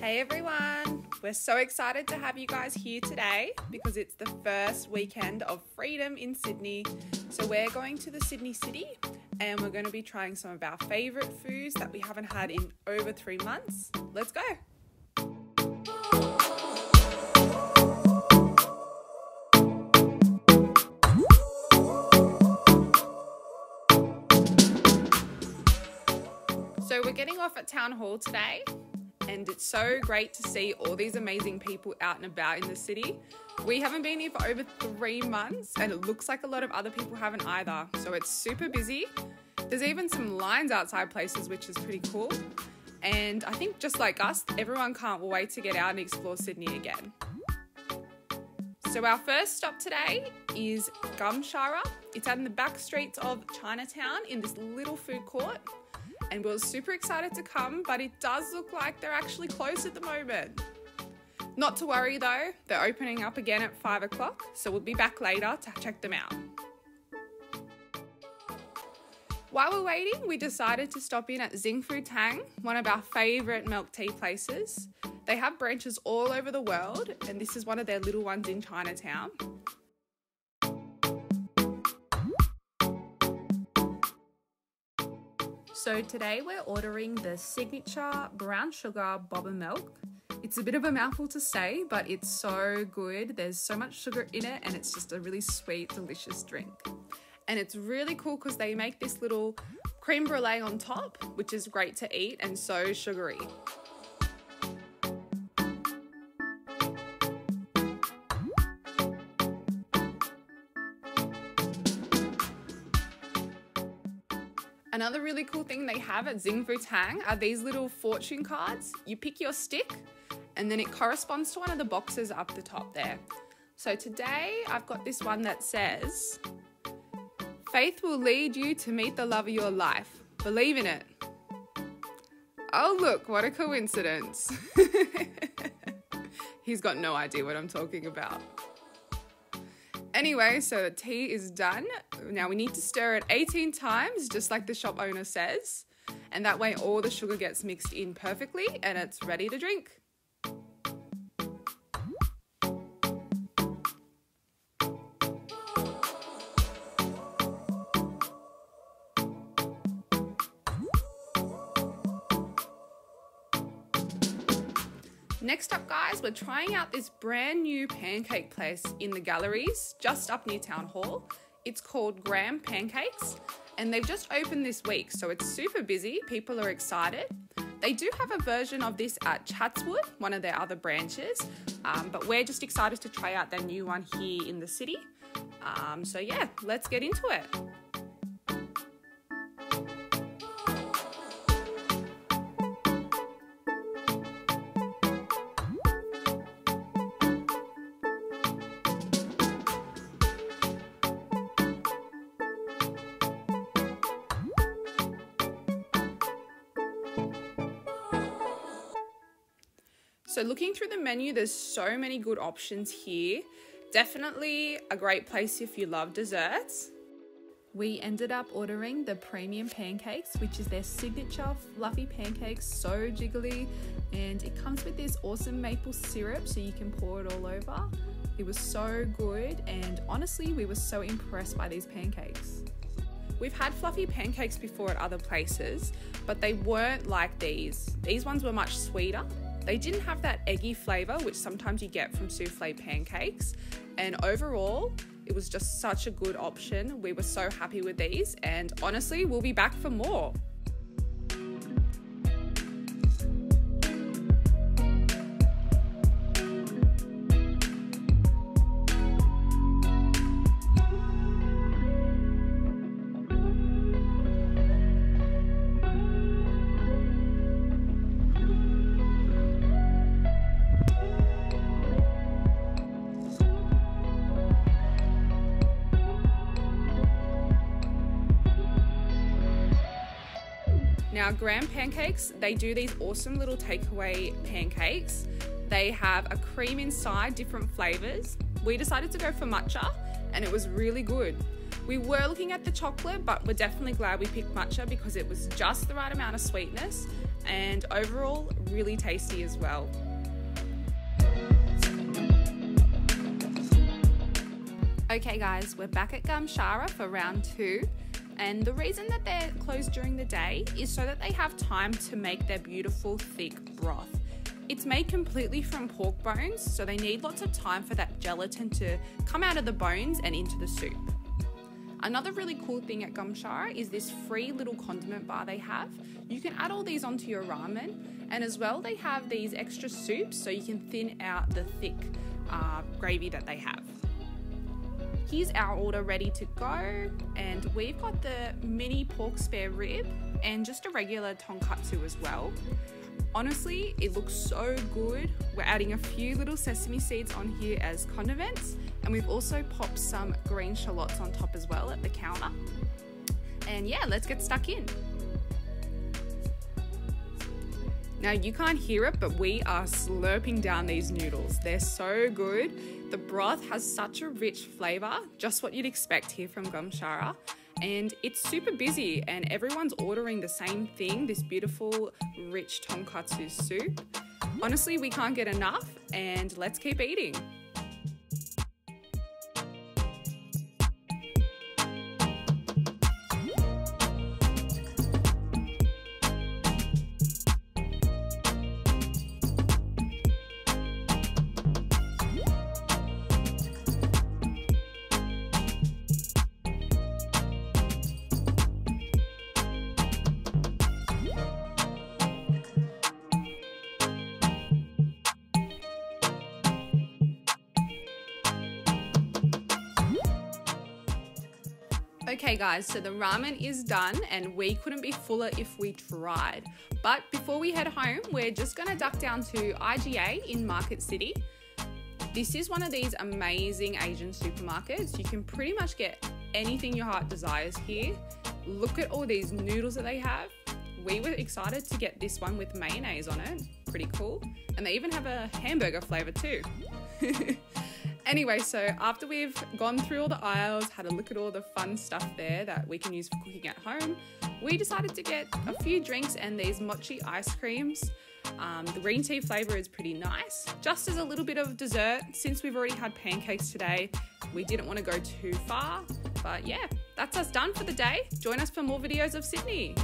Hey everyone! We're so excited to have you guys here today because it's the first weekend of freedom in Sydney. So, we're going to the Sydney City and we're going to be trying some of our favourite foods that we haven't had in over three months. Let's go! So, we're getting off at Town Hall today and it's so great to see all these amazing people out and about in the city. We haven't been here for over three months, and it looks like a lot of other people haven't either. So it's super busy. There's even some lines outside places, which is pretty cool. And I think just like us, everyone can't wait to get out and explore Sydney again. So our first stop today is Gumshara. It's out in the back streets of Chinatown in this little food court and we are super excited to come, but it does look like they're actually closed at the moment. Not to worry though, they're opening up again at 5 o'clock, so we'll be back later to check them out. While we're waiting, we decided to stop in at Xingfu Tang, one of our favourite milk tea places. They have branches all over the world, and this is one of their little ones in Chinatown. So today we're ordering the signature brown sugar boba milk. It's a bit of a mouthful to say, but it's so good. There's so much sugar in it and it's just a really sweet, delicious drink. And it's really cool because they make this little creme brulee on top, which is great to eat and so sugary. Another really cool thing they have at Xingfu Tang are these little fortune cards. You pick your stick and then it corresponds to one of the boxes up the top there. So today I've got this one that says, Faith will lead you to meet the love of your life. Believe in it. Oh, look, what a coincidence. He's got no idea what I'm talking about. Anyway, so the tea is done. Now we need to stir it 18 times, just like the shop owner says. And that way all the sugar gets mixed in perfectly and it's ready to drink. Next up, guys, we're trying out this brand new pancake place in the Galeries just up near Town Hall. It's called Gram Pancakes and they've just opened this week, so it's super busy. People are excited. They do have a version of this at Chatswood, one of their other branches, um, but we're just excited to try out their new one here in the city. Um, so, yeah, let's get into it. So looking through the menu, there's so many good options here. Definitely a great place if you love desserts. We ended up ordering the premium pancakes, which is their signature fluffy pancakes, so jiggly, and it comes with this awesome maple syrup so you can pour it all over. It was so good, and honestly, we were so impressed by these pancakes. We've had fluffy pancakes before at other places, but they weren't like these. These ones were much sweeter they didn't have that eggy flavour, which sometimes you get from souffle pancakes. And overall, it was just such a good option. We were so happy with these, and honestly, we'll be back for more. Now, Gram Pancakes, they do these awesome little takeaway pancakes. They have a cream inside, different flavors. We decided to go for matcha and it was really good. We were looking at the chocolate, but we're definitely glad we picked matcha because it was just the right amount of sweetness and overall really tasty as well. Okay guys, we're back at Gumshara for round two. And the reason that they're closed during the day is so that they have time to make their beautiful thick broth. It's made completely from pork bones, so they need lots of time for that gelatin to come out of the bones and into the soup. Another really cool thing at Gumshara is this free little condiment bar they have. You can add all these onto your ramen, and as well, they have these extra soups so you can thin out the thick uh, gravy that they have. Here's our order ready to go, and we've got the mini pork spare rib and just a regular tonkatsu as well. Honestly, it looks so good. We're adding a few little sesame seeds on here as condiments, and we've also popped some green shallots on top as well at the counter. And yeah, let's get stuck in. Now you can't hear it, but we are slurping down these noodles. They're so good. The broth has such a rich flavour, just what you'd expect here from Gumshara. And it's super busy, and everyone's ordering the same thing this beautiful, rich tonkatsu soup. Honestly, we can't get enough, and let's keep eating. Okay guys, so the ramen is done and we couldn't be fuller if we tried. But before we head home, we're just gonna duck down to IGA in Market City. This is one of these amazing Asian supermarkets. You can pretty much get anything your heart desires here. Look at all these noodles that they have. We were excited to get this one with mayonnaise on it. Pretty cool. And they even have a hamburger flavor too. Anyway, so after we've gone through all the aisles, had a look at all the fun stuff there that we can use for cooking at home, we decided to get a few drinks and these mochi ice creams. Um, the green tea flavour is pretty nice. Just as a little bit of dessert, since we've already had pancakes today, we didn't want to go too far. But yeah, that's us done for the day. Join us for more videos of Sydney.